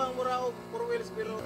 ginawang mura og four wheels pero